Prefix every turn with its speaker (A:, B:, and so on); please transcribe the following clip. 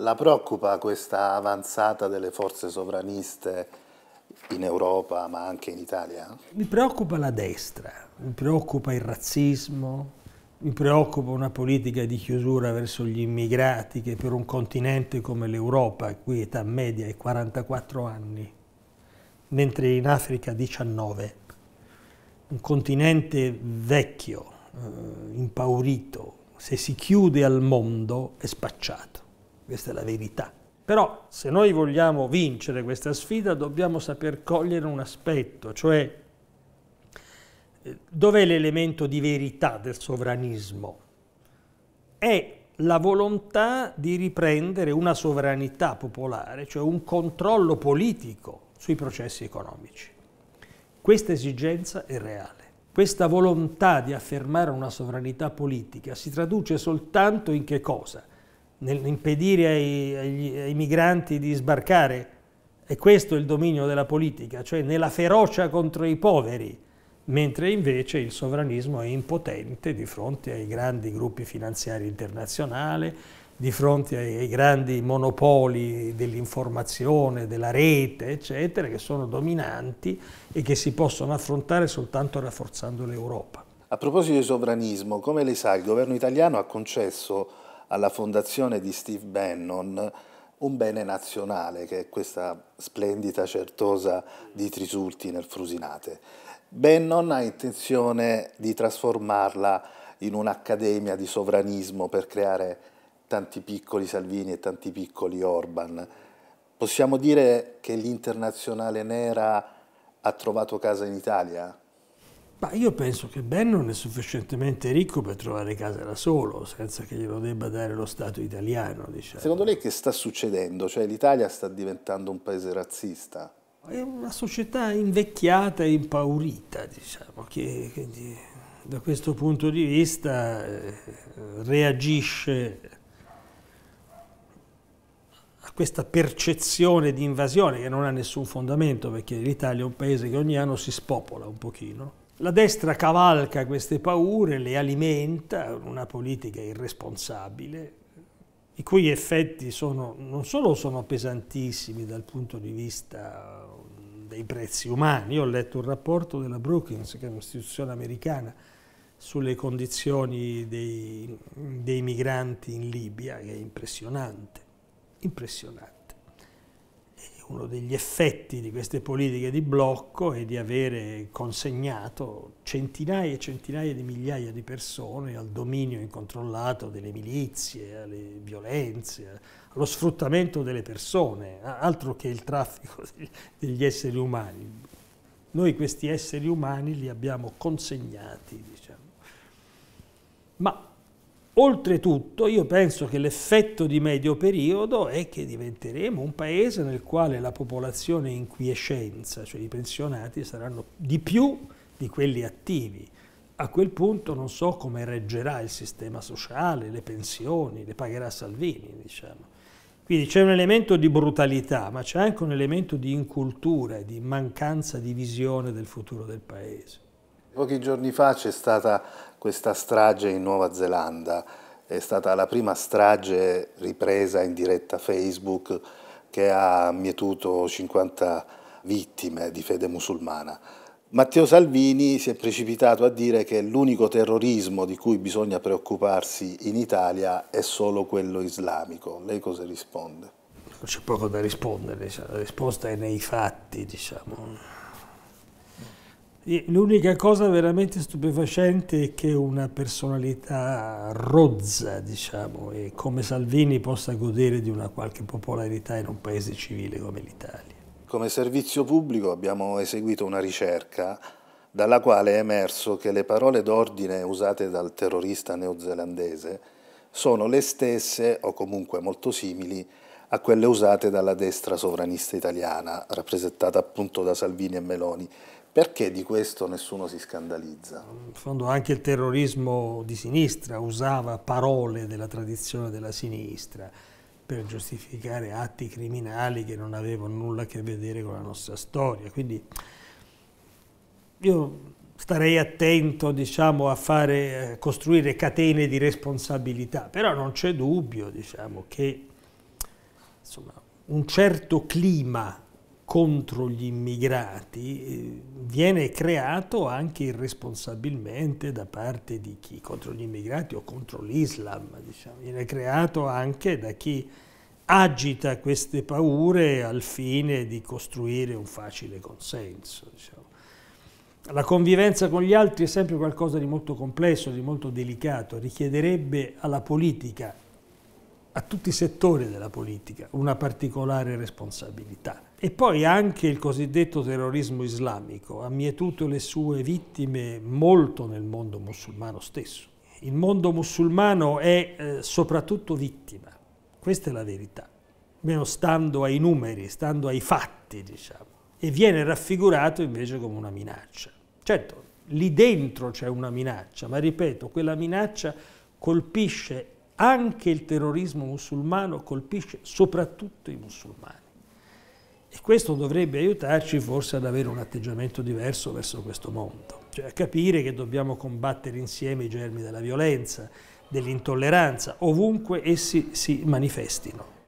A: La preoccupa questa avanzata delle forze sovraniste in Europa ma anche in Italia?
B: Mi preoccupa la destra, mi preoccupa il razzismo, mi preoccupa una politica di chiusura verso gli immigrati che per un continente come l'Europa, qui età media è 44 anni, mentre in Africa 19, un continente vecchio, eh, impaurito, se si chiude al mondo è spacciato. Questa è la verità. Però se noi vogliamo vincere questa sfida dobbiamo saper cogliere un aspetto, cioè eh, dov'è l'elemento di verità del sovranismo? È la volontà di riprendere una sovranità popolare, cioè un controllo politico sui processi economici. Questa esigenza è reale. Questa volontà di affermare una sovranità politica si traduce soltanto in che cosa? Nell'impedire ai, agli, ai migranti di sbarcare. E questo è il dominio della politica, cioè nella ferocia contro i poveri, mentre invece il sovranismo è impotente di fronte ai grandi gruppi finanziari internazionali, di fronte ai, grandi monopoli dell'informazione, della rete, eccetera, che sono dominanti e che si possono affrontare soltanto rafforzando l'Europa.
A: A proposito di sovranismo, come lei sa, il governo italiano ha concesso alla fondazione di Steve Bannon un bene nazionale, che è questa splendida certosa di Trisulti nel Frusinate. Bannon ha intenzione di trasformarla in un'accademia di sovranismo per creare tanti piccoli Salvini e tanti piccoli Orban. Possiamo dire che l'internazionale nera ha trovato casa in Italia?
B: Ma io penso che Bannon è sufficientemente ricco per trovare casa da solo, senza che glielo debba dare lo Stato italiano. Diciamo.
A: Secondo lei che sta succedendo? Cioè l'Italia sta diventando un paese razzista?
B: È una società invecchiata e impaurita, diciamo, che, che da questo punto di vista eh, reagisce questa percezione di invasione che non ha nessun fondamento perché l'Italia è un paese che ogni anno si spopola un pochino. La destra cavalca queste paure, le alimenta, una politica irresponsabile, i cui effetti sono, non solo sono pesantissimi dal punto di vista dei prezzi umani, io ho letto un rapporto della Brookings, che è un'istituzione americana, sulle condizioni dei, dei migranti in Libia, che è impressionante impressionante. Uno degli effetti di queste politiche di blocco è di avere consegnato centinaia e centinaia di migliaia di persone al dominio incontrollato delle milizie, alle violenze, allo sfruttamento delle persone, altro che il traffico degli esseri umani. Noi questi esseri umani li abbiamo consegnati, diciamo. Ma Oltretutto io penso che l'effetto di medio periodo è che diventeremo un paese nel quale la popolazione in quiescenza, cioè i pensionati, saranno di più di quelli attivi. A quel punto non so come reggerà il sistema sociale, le pensioni, le pagherà Salvini, diciamo. Quindi c'è un elemento di brutalità, ma c'è anche un elemento di incultura e di mancanza di visione del futuro del paese.
A: Pochi giorni fa c'è stata questa strage in Nuova Zelanda, è stata la prima strage ripresa in diretta Facebook che ha mietuto 50 vittime di fede musulmana. Matteo Salvini si è precipitato a dire che l'unico terrorismo di cui bisogna preoccuparsi in Italia è solo quello islamico. Lei cosa risponde?
B: C'è poco da rispondere, la risposta è nei fatti, diciamo. L'unica cosa veramente stupefacente è che una personalità rozza, diciamo, e come Salvini possa godere di una qualche popolarità in un paese civile come l'Italia.
A: Come servizio pubblico abbiamo eseguito una ricerca dalla quale è emerso che le parole d'ordine usate dal terrorista neozelandese sono le stesse o comunque molto simili a quelle usate dalla destra sovranista italiana, rappresentata appunto da Salvini e Meloni. Perché di questo nessuno si scandalizza?
B: In fondo anche il terrorismo di sinistra usava parole della tradizione della sinistra per giustificare atti criminali che non avevano nulla a che vedere con la nostra storia. Quindi io starei attento diciamo, a, fare, a costruire catene di responsabilità, però non c'è dubbio diciamo, che insomma, un certo clima contro gli immigrati eh, viene creato anche irresponsabilmente da parte di chi contro gli immigrati o contro l'Islam, diciamo. viene creato anche da chi agita queste paure al fine di costruire un facile consenso. Diciamo. La convivenza con gli altri è sempre qualcosa di molto complesso, di molto delicato, richiederebbe alla politica, a tutti i settori della politica, una particolare responsabilità. E poi anche il cosiddetto terrorismo islamico ha mietuto le sue vittime molto nel mondo musulmano stesso. Il mondo musulmano è eh, soprattutto vittima, questa è la verità, meno stando ai numeri, stando ai fatti, diciamo, e viene raffigurato invece come una minaccia. Certo, lì dentro c'è una minaccia, ma ripeto, quella minaccia colpisce anche il terrorismo musulmano, colpisce soprattutto i musulmani. E questo dovrebbe aiutarci forse ad avere un atteggiamento diverso verso questo mondo, cioè a capire che dobbiamo combattere insieme i germi della violenza, dell'intolleranza, ovunque essi si manifestino.